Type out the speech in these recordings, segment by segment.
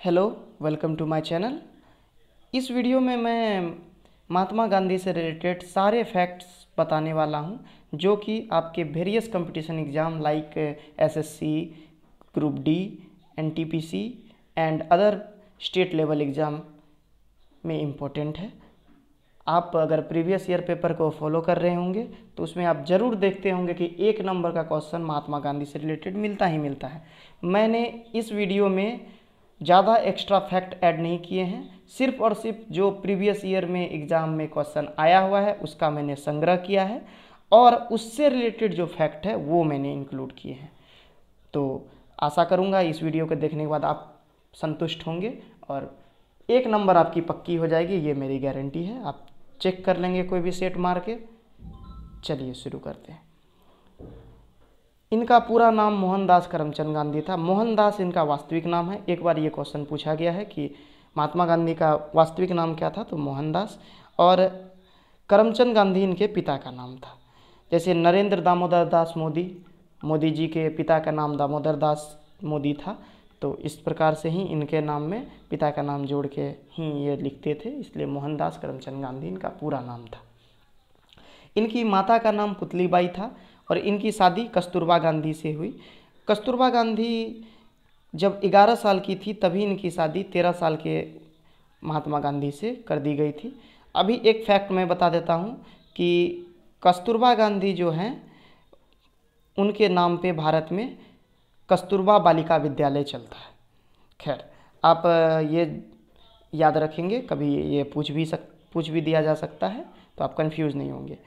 Hello welcome to my channel इस video में मैं महात्मा गांधी से रिलेटेड सारे फैक्ट्स बताने वाला हूँ, जो कि आपके various competition exam like SSC group D NTPC and other state level exam में इम्पोर्टेंट है। आप अगर प्रीवियस ईयर पेपर को फॉलो कर रहे होंगे तो उसमें आप ज़रूर देखते होंगे कि एक नंबर का क्वेश्चन महात्मा गांधी से रिलेटेड मिलता ही मिलता है। मैंने इस वीडियो में ज़्यादा एक्स्ट्रा फैक्ट ऐड नहीं किए हैं। सिर्फ़ और सिर्फ़ जो प्रीवियस ईयर में एग्ज़ाम में क्वेश्चन आया हुआ है, उसका मैंने संग्रह किया है और उससे रिलेटेड जो फैक्ट है, वो मैंने इंक्लूड किए हैं। तो आशा करूँगा इस वीडियो को देखने के बाद आप संतुष्ट होंगे और एक नंबर आपकी पक्की हो जाएगी, ये मेरी गारंटी है। आप चेक कर लेंगे कोई भी सेट मार के। चलिए शुरू करते हैं। इनका पूरा नाम मोहनदास करमचंद गांधी था। मोहनदास इनका वास्तविक नाम है। एक बार ये क्वेश्चन पूछा गया है कि महात्मा गांधी का वास्तविक नाम क्या था? तो मोहनदास। और करमचंद गांधी इनके पिता का नाम था। जैसे नरेंद्र दामोदर दास मोदी। मोदी जी के पिता का नाम दामोदर दास मोदी था। तो इस प्रकार से ही इनके नाम में पिता का नाम जोड़ के ही ये लिखते थे। इसलिए मोहनदास करमचंद गांधी इनका पूरा नाम था। इनकी माता का नाम पुतलीबाई था। और इनकी शादी कस्तूरबा गांधी से हुई। कस्तूरबा गांधी जब 11 साल की थी, तभी इनकी शादी 13 साल के महात्मा गांधी से कर दी गई थी। अभी एक फैक्ट मैं बता देता हूँ कि कस्तूरबा गांधी जो हैं, उनके नाम पे भारत में कस्तूरबा बालिका विद्यालय चलता है। खैर, आप ये याद रखेंगे, कभी ये पूछ भी सक, पूछ भी दिया जा सकता है तो आप कंफ्यूज नहीं होंगे।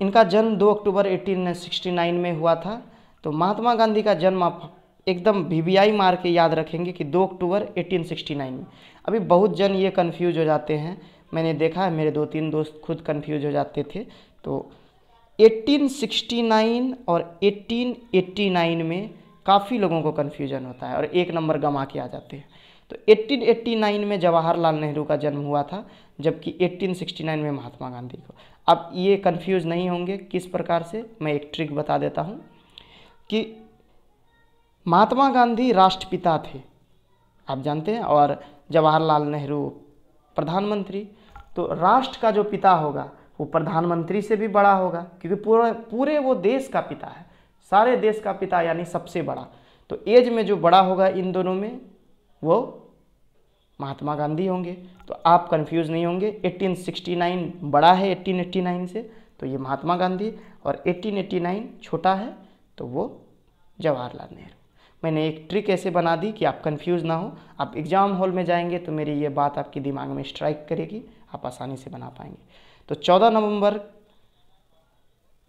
इनका जन्म 2 अक्टूबर 1869 में हुआ था। तो महात्मा गांधी का जन्म आप एकदम वीवीआई मार के याद रखेंगे कि 2 अक्टूबर 1869 में। अभी बहुत जन ये कन्फ्यूज़ हो जाते हैं। मैंने देखा है, मेरे दो तीन दोस्त खुद कन्फ्यूज़ हो जाते थे। तो 1869 और 1889 में काफ़ी लोगों को कन्फ्यूज़न होता है और एक नंबर गमा के आ जाते हैं। तो 1889 में जवाहरलाल नेहरू का जन्म हुआ था, जबकि 1869 में महात्मा गांधी को। अब ये कंफ्यूज नहीं होंगे किस प्रकार से मैं एक ट्रिक बता देता हूँ कि महात्मा गांधी राष्ट्रपिता थे। आप जानते हैं, और जवाहरलाल नेहरू प्रधानमंत्री तो राष्ट्र का जो पिता होगा, वो प्रधानमंत्री से भी बड़ा होगा, क्योंकि पूरा पूरे वो देश का पिता है। सारे देश का पिता यानी सबसे बड़ा। तो एज में जो बड़ा होगा इन दोनों में, वो महात्मा गांधी होंगे तो आप कंफ्यूज नहीं होंगे। 1869 बड़ा है 1889 से तो ये महात्मा गांधी, और 1889 छोटा है तो वो जवाहरलाल नेहरू। मैंने एक ट्रिक ऐसे बना दी कि आप कंफ्यूज ना हो। आप एग्ज़ाम हॉल में जाएँगे तो मेरी ये बात आपके दिमाग में स्ट्राइक करेगी, आप आसानी से बना पाएँगे। तो 14 नवंबर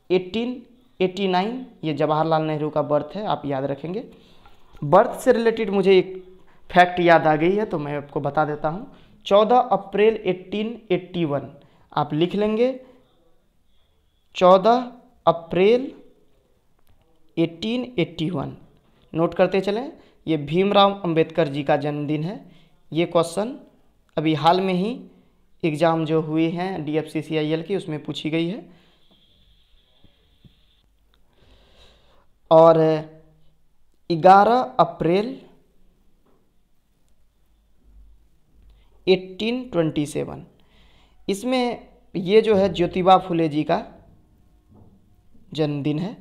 1889 ये जवाहरलाल नेहरू का बर्थ है, आप याद रखेंगे। बर्थ से रिलेटेड मुझे एक फैक्ट याद आ गई है तो मैं आपको बता देता हूँ। 14 अप्रैल 1881 आप लिख लेंगे। 14 अप्रैल 1881 नोट करते चलें, ये भीमराव अंबेडकर जी का जन्मदिन है। ये क्वेश्चन अभी हाल में ही एग्ज़ाम जो हुए हैं D F C C I L की, उसमें पूछी गई है। और 11 अप्रैल 1827 इसमें ये जो है ज्योतिबा फुले जी का जन्मदिन है।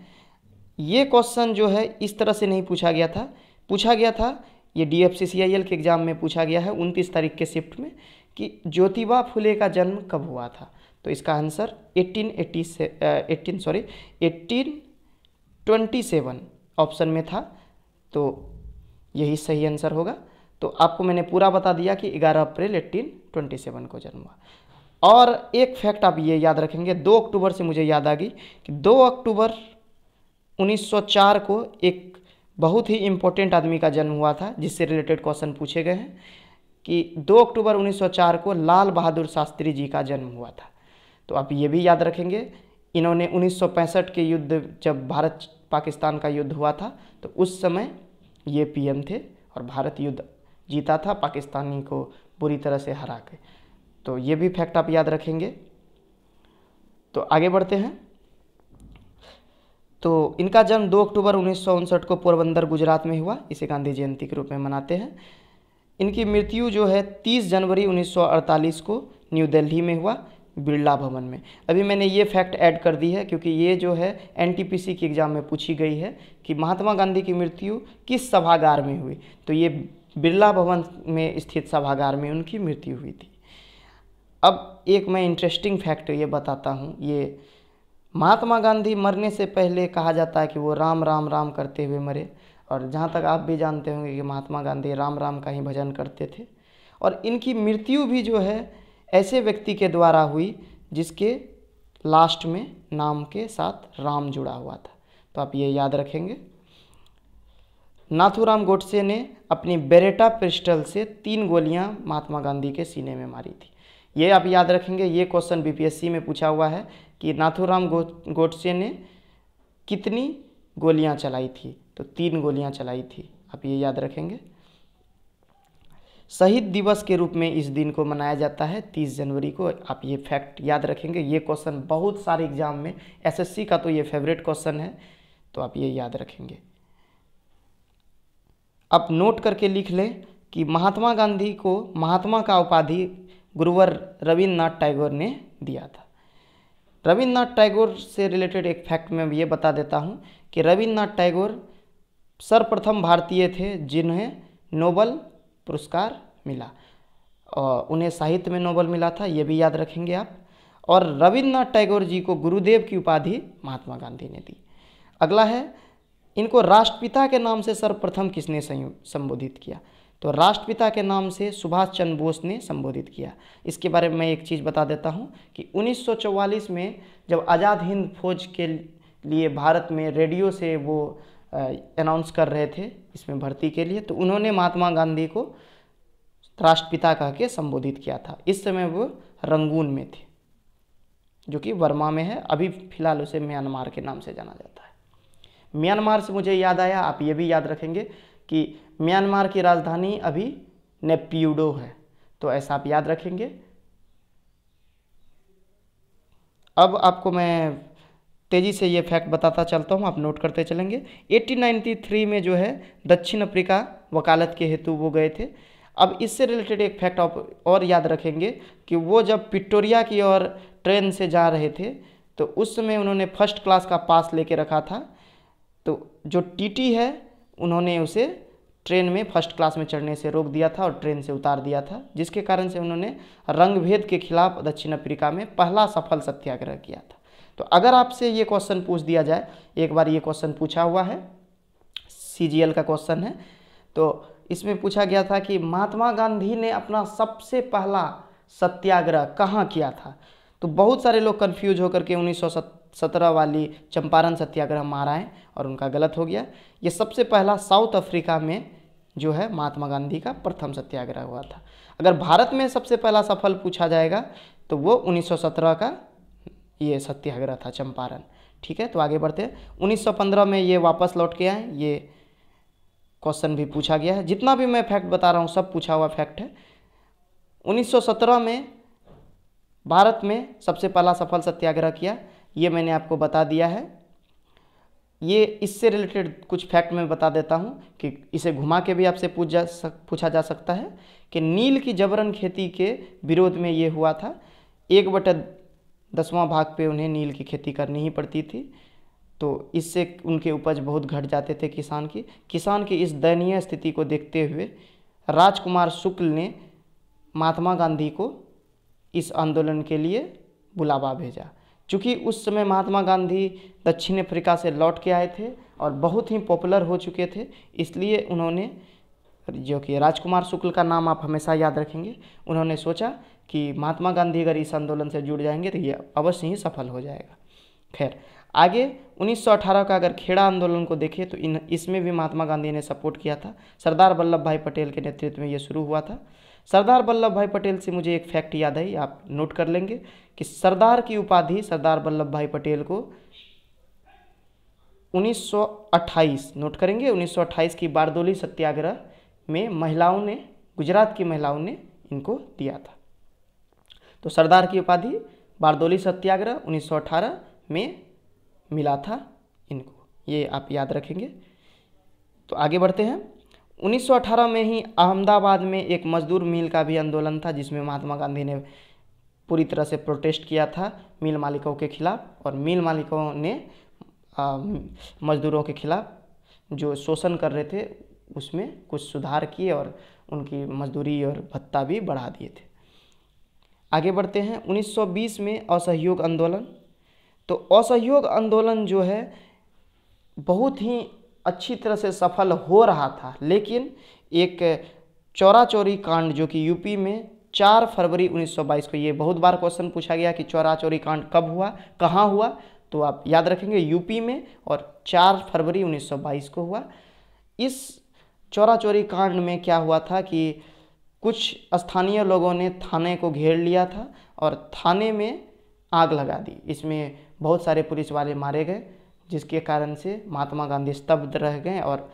ये क्वेश्चन जो है इस तरह से नहीं पूछा गया था। पूछा गया था, ये D F C C I L के एग्ज़ाम में पूछा गया है उनतीस तारीख के शिफ्ट में कि ज्योतिबा फुले का जन्म कब हुआ था। तो इसका आंसर 1880 से एट्टीन सॉरी 1827 ऑप्शन में था। तो यही सही आंसर होगा। तो आपको मैंने पूरा बता दिया कि 11 अप्रैल 1827 को जन्म। हुआ और एक फैक्ट आप ये याद रखेंगे 2 अक्टूबर से मुझे याद आ गई कि 2 अक्टूबर 1904 को एक बहुत ही इम्पोर्टेंट आदमी का जन्म हुआ था, जिससे रिलेटेड क्वेश्चन पूछे गए हैं कि 2 अक्टूबर 1904 को लाल बहादुर शास्त्री जी का जन्म हुआ था। तो आप ये भी याद रखेंगे, इन्होंने 1965 के युद्ध जब भारत पाकिस्तान का युद्ध हुआ था तो उस समय ये पीएम थे और भारत युद्ध जीता था पाकिस्तानी को बुरी तरह से हरा के। तो ये भी फैक्ट आप याद रखेंगे। तो आगे बढ़ते हैं। तो इनका जन्म 2 अक्टूबर उन्नीस सौ उनसठ को पोरबंदर गुजरात में हुआ। इसे गांधी जयंती के रूप में मनाते हैं। इनकी मृत्यु जो है 30 जनवरी 1948 को न्यू दिल्ली में हुआ, बिरला भवन में। अभी मैंने ये फैक्ट ऐड कर दी है क्योंकि ये जो है एनटीपीसी की एग्ज़ाम में पूछी गई है कि महात्मा गांधी की मृत्यु किस सभागार में हुई। तो ये बिरला भवन में स्थित सभागार में उनकी मृत्यु हुई थी। अब एक मैं इंटरेस्टिंग फैक्ट ये बताता हूँ। ये महात्मा गांधी मरने से पहले कहा जाता है कि वो राम राम राम करते हुए मरे। और जहाँ तक आप भी जानते होंगे कि महात्मा गांधी राम राम का ही भजन करते थे। और इनकी मृत्यु भी जो है, ऐसे व्यक्ति के द्वारा हुई, जिसके लास्ट में नाम के साथ राम जुड़ा हुआ था। तो आप ये याद रखेंगे। नाथूराम गोडसे ने अपनी बेरेटा पिस्टल से तीन गोलियाँ महात्मा गांधी के सीने में मारी थी। ये आप याद रखेंगे, ये क्वेश्चन बीपीएससी में पूछा हुआ है कि नाथूराम गोडसे ने कितनी गोलियाँ चलाई थी? तो तीन गोलियाँ चलाई थी। आप ये याद रखेंगे। शहीद दिवस के रूप में इस दिन को मनाया जाता है, तीस जनवरी को। आप ये फैक्ट याद रखेंगे। ये क्वेश्चन बहुत सारे एग्ज़ाम में, एसएससी का तो ये फेवरेट क्वेश्चन है तो आप ये याद रखेंगे। आप नोट करके लिख लें कि महात्मा गांधी को महात्मा का उपाधि गुरुवर रविन्द्रनाथ टैगोर ने दिया था। रविन्द्रनाथ टैगोर से रिलेटेड एक फैक्ट मैं ये बता देता हूँ कि रविन्द्रनाथ टैगोर सर्वप्रथम भारतीय थे जिन्हें नोबल पुरस्कार मिला। और उन्हें साहित्य में नोबल मिला था, ये भी याद रखेंगे आप। और रविन्द्रनाथ टैगोर जी को गुरुदेव की उपाधि महात्मा गांधी ने दी। अगला है इनको राष्ट्रपिता के नाम से सर्वप्रथम किसने संबोधित किया? तो राष्ट्रपिता के नाम से सुभाष चंद्र बोस ने संबोधित किया। इसके बारे में मैं एक चीज़ बता देता हूँ कि 1944 में जब आज़ाद हिंद फौज के लिए भारत में रेडियो से वो अनाउंस कर रहे थे, इसमें भर्ती के लिए तो उन्होंने महात्मा गांधी को राष्ट्रपिता कह के संबोधित किया था। इस समय वो रंगून में थे, जो कि वर्मा में है। अभी फ़िलहाल उसे म्यांमार के नाम से जाना जाता है। म्यांमार से मुझे याद आया, आप ये भी याद रखेंगे कि म्यांमार की राजधानी अभी नेप्यूडो है। तो ऐसा आप याद रखेंगे। अब आपको मैं तेज़ी से ये फैक्ट बताता चलता हूँ, आप नोट करते चलेंगे। 1893 में जो है, दक्षिण अफ्रीका वकालत के हेतु वो गए थे। अब इससे रिलेटेड एक फैक्ट आप और याद रखेंगे कि वो जब पिक्टोरिया की ओर ट्रेन से जा रहे थे तो उस समय उन्होंने फ़र्स्ट क्लास का पास लेके रखा था। जो टीटी है, उन्होंने उसे ट्रेन में फ़र्स्ट क्लास में चढ़ने से रोक दिया था और ट्रेन से उतार दिया था, जिसके कारण से उन्होंने रंगभेद के खिलाफ दक्षिण अफ्रीका में पहला सफल सत्याग्रह किया था। तो अगर आपसे ये क्वेश्चन पूछ दिया जाए, एक बार ये क्वेश्चन पूछा हुआ है सीजीएल का क्वेश्चन है तो इसमें पूछा गया था कि महात्मा गांधी ने अपना सबसे पहला सत्याग्रह कहाँ किया था? तो बहुत सारे लोग कन्फ्यूज़ होकर के उन्नीस सत्रह वाली चंपारण सत्याग्रह माराएँ और उनका गलत हो गया। ये सबसे पहला साउथ अफ्रीका में जो है महात्मा गांधी का प्रथम सत्याग्रह हुआ था। अगर भारत में सबसे पहला सफल पूछा जाएगा तो वो 1917 का ये सत्याग्रह था चंपारण। ठीक है तो आगे बढ़ते हैं। 1915 में ये वापस लौट के आए। ये क्वेश्चन भी पूछा गया है। जितना भी मैं फैक्ट बता रहा हूँ, सब पूछा हुआ फैक्ट है। 1917 में भारत में सबसे पहला सफल सत्याग्रह किया। ये मैंने आपको बता दिया है। ये इससे रिलेटेड कुछ फैक्ट मैं बता देता हूँ कि इसे घुमा के भी आपसे पूछ जा सक पूछा जा सकता है कि नील की जबरन खेती के विरोध में ये हुआ था। एक बटा दसवां भाग पे उन्हें नील की खेती करनी ही पड़ती थी। तो इससे उनके उपज बहुत घट जाते थे किसान की। किसान की इस दयनीय स्थिति को देखते हुए राजकुमार शुक्ल ने महात्मा गांधी को इस आंदोलन के लिए बुलावा भेजा। चूँकि उस समय महात्मा गांधी दक्षिण अफ्रीका से लौट के आए थे और बहुत ही पॉपुलर हो चुके थे, इसलिए उन्होंने जो कि राजकुमार शुक्ल का नाम आप हमेशा याद रखेंगे, उन्होंने सोचा कि महात्मा गांधी अगर इस आंदोलन से जुड़ जाएँगे तो ये अवश्य ही सफल हो जाएगा। खैर, आगे 1918 का अगर खेड़ा आंदोलन को देखें तो इन, इसमें भी महात्मा गांधी ने सपोर्ट किया था। सरदार वल्लभ भाई पटेल के नेतृत्व में ये शुरू हुआ था। सरदार वल्लभ भाई पटेल से मुझे एक फैक्ट याद आई आप नोट कर लेंगे कि सरदार की उपाधि सरदार वल्लभ भाई पटेल को 1928 नोट करेंगे 1928 की बारदोली सत्याग्रह में महिलाओं ने, गुजरात की महिलाओं ने इनको दिया था। तो सरदार की उपाधि बारदोली सत्याग्रह 1918 में मिला था इनको। ये आप याद रखेंगे। तो आगे बढ़ते हैं। 1918 में ही अहमदाबाद में एक मजदूर मिल का भी आंदोलन था, जिसमें महात्मा गांधी ने पूरी तरह से प्रोटेस्ट किया था मिल मालिकों के खिलाफ और मिल मालिकों ने मजदूरों के खिलाफ जो शोषण कर रहे थे, उसमें कुछ सुधार किए और उनकी मजदूरी और भत्ता भी बढ़ा दिए थे। आगे बढ़ते हैं 1920 में असहयोग आंदोलन। तो असहयोग आंदोलन जो है, बहुत ही अच्छी तरह से सफल हो रहा था। लेकिन एक चौरा चौरी कांड जो कि यूपी में चार फरवरी 1922 को ये बहुत बार क्वेश्चन पूछा गया कि चौरा चौरी कांड कब हुआ, कहाँ हुआ तो आप याद रखेंगे यूपी में और चार फरवरी 1922 को हुआ। इस चौरा चौरी कांड में क्या हुआ था कि कुछ स्थानीय लोगों ने थाने को घेर लिया था और थाने में आग लगा दी। इसमें बहुत सारे पुलिस वाले मारे गए। जिसके कारण से महात्मा गांधी स्तब्ध रह गए और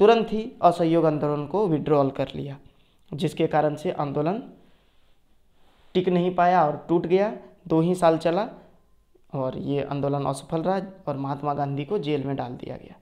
तुरंत ही असहयोग आंदोलन को विड्रॉल कर लिया, जिसके कारण से आंदोलन टिक नहीं पाया और टूट गया। दो ही साल चला और ये आंदोलन असफल रहा और महात्मा गांधी को जेल में डाल दिया गया।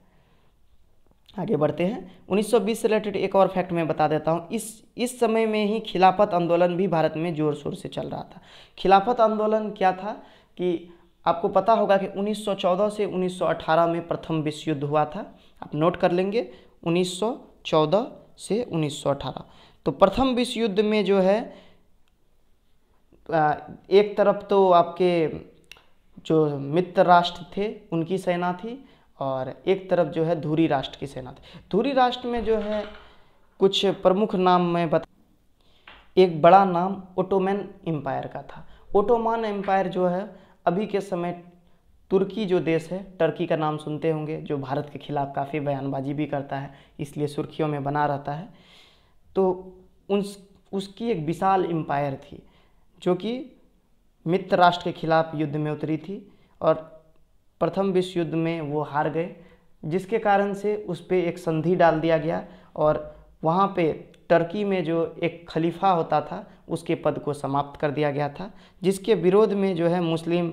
आगे बढ़ते हैं। 1920 से रिलेटेड एक और फैक्ट मैं बता देता हूँ। इस इस समय में ही खिलाफत आंदोलन भी भारत में ज़ोर शोर से चल रहा था। खिलाफत आंदोलन क्या था कि आपको पता होगा कि 1914 से 1918 में प्रथम विश्व युद्ध हुआ था। आप नोट कर लेंगे 1914 से 1918 तो प्रथम विश्व युद्ध में जो है एक तरफ़ तो आपके जो मित्र राष्ट्र थे, उनकी सेना थी और एक तरफ़ जो है धूरी राष्ट्र की सेना थी। धूरी राष्ट्र में जो है कुछ प्रमुख नाम मैं बता, एक बड़ा नाम ओटोमैन एम्पायर का था। ओटोमान एम्पायर जो है अभी के समय तुर्की जो देश है, टर्की का नाम सुनते होंगे, जो भारत के खिलाफ काफ़ी बयानबाजी भी करता है, इसलिए सुर्खियों में बना रहता है। तो उस उसकी एक विशाल एम्पायर थी, जो कि मित्र राष्ट्र के खिलाफ युद्ध में उतरी थी और प्रथम विश्व युद्ध में वो हार गए, जिसके कारण से उस पर एक संधि डाल दिया गया और वहाँ पे टर्की में जो एक खलीफा होता था, उसके पद को समाप्त कर दिया गया था, जिसके विरोध में जो है मुस्लिम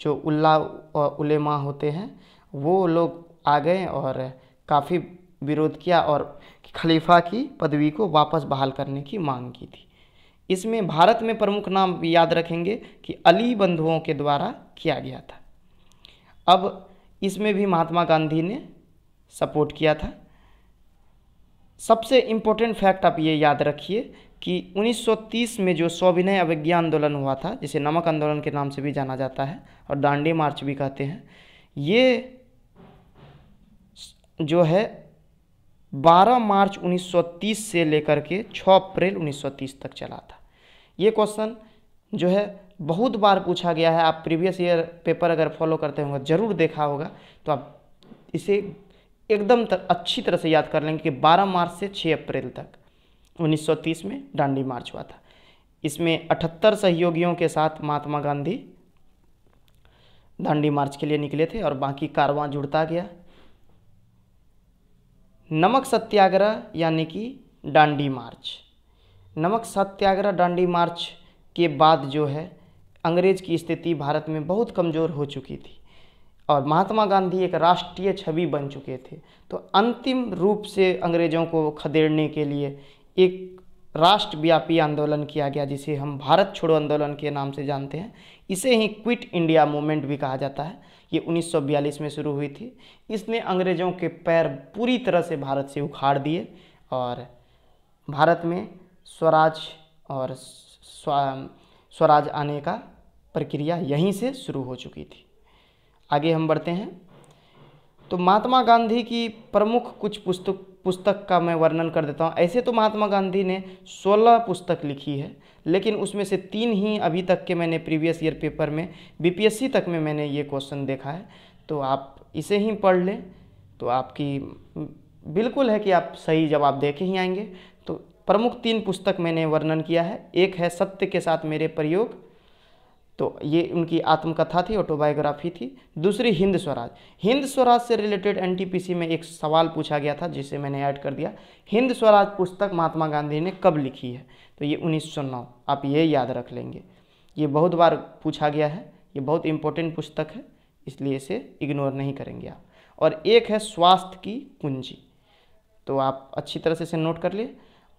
जो उल्ला और उलेमा होते हैं, वो लोग आ गए और काफ़ी विरोध किया और खलीफा की पदवी को वापस बहाल करने की मांग की थी। इसमें भारत में प्रमुख नाम याद रखेंगे कि अली बंधुओं के द्वारा किया गया था। अब इसमें भी महात्मा गांधी ने सपोर्ट किया था। सबसे इम्पोर्टेंट फैक्ट आप ये याद रखिए कि 1930 में जो सविनय अवज्ञा आंदोलन हुआ था, जिसे नमक आंदोलन के नाम से भी जाना जाता है और दांडी मार्च भी कहते हैं, ये जो है 12 मार्च 1930 से लेकर के 6 अप्रैल 1930 तक चला था। ये क्वेश्चन जो है बहुत बार पूछा गया है, आप प्रीवियस ईयर पेपर अगर फॉलो करते होंगे, ज़रूर देखा होगा तो आप इसे एकदम तर, अच्छी तरह से याद कर लेंगे कि 12 मार्च से 6 अप्रैल तक 1930 में डांडी मार्च हुआ था। इसमें अठहत्तर सहयोगियों के साथ महात्मा गांधी दांडी मार्च के लिए निकले थे और बाकी कारवां जुड़ता गया। नमक सत्याग्रह यानी कि डांडी मार्च। नमक सत्याग्रह डांडी मार्च के बाद जो है अंग्रेज़ की स्थिति भारत में बहुत कमज़ोर हो चुकी थी। और महात्मा गांधी एक राष्ट्रीय छवि बन चुके थे। तो अंतिम रूप से अंग्रेज़ों को खदेड़ने के लिए एक राष्ट्रव्यापी आंदोलन किया गया, जिसे हम भारत छोड़ो आंदोलन के नाम से जानते हैं। इसे ही क्विट इंडिया मूवमेंट भी कहा जाता है। ये 1942 में शुरू हुई थी। इसने अंग्रेज़ों के पैर पूरी तरह से भारत से उखाड़ दिए और भारत में स्वराज और स्वराज आने का प्रक्रिया यहीं से शुरू हो चुकी थी। आगे हम बढ़ते हैं। तो महात्मा गांधी की प्रमुख कुछ पुस्तक पुस्तक का मैं वर्णन कर देता हूँ। ऐसे तो महात्मा गांधी ने 16 पुस्तक लिखी है, लेकिन उसमें से तीन ही अभी तक के मैंने प्रीवियस ईयर पेपर में, बीपीएससी तक में मैंने ये क्वेश्चन देखा है। तो आप इसे ही पढ़ लें। तो आपकी, बिल्कुल है कि आप सही जवाब दे के ही आएँगे। तो प्रमुख तीन पुस्तक मैंने वर्णन किया है। एक है सत्य के साथ मेरे प्रयोग तो ये उनकी आत्मकथा थी ऑटोबायोग्राफी थी। दूसरी हिंद स्वराज। हिंद स्वराज से रिलेटेड एनटीपीसी में एक सवाल पूछा गया था, जिसे मैंने ऐड कर दिया। हिंद स्वराज पुस्तक महात्मा गांधी ने कब लिखी है? तो ये 1909 आप ये याद रख लेंगे। ये बहुत बार पूछा गया है। ये बहुत इंपॉर्टेंट पुस्तक है। इसलिए इसे इग्नोर नहीं करेंगे आप। और एक है स्वास्थ्य की कुंजी। तो आप अच्छी तरह से इसे नोट कर लिए।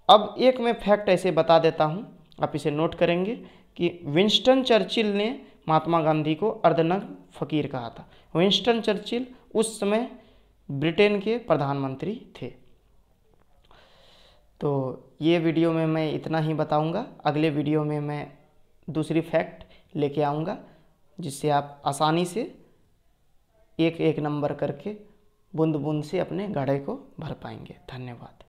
अब एक मैं फैक्ट ऐसे बता देता हूँ। आप इसे नोट करेंगे। कि विंस्टन चर्चिल ने महात्मा गांधी को अर्धनग्न फकीर कहा था। विंस्टन चर्चिल उस समय ब्रिटेन के प्रधानमंत्री थे। तो ये वीडियो में मैं इतना ही बताऊँगा। अगले वीडियो में मैं दूसरी फैक्ट लेके आऊँगा, जिससे आप आसानी से एक एक नंबर करके बूंद बूंद से अपने घड़े को भर पाएँगे। धन्यवाद।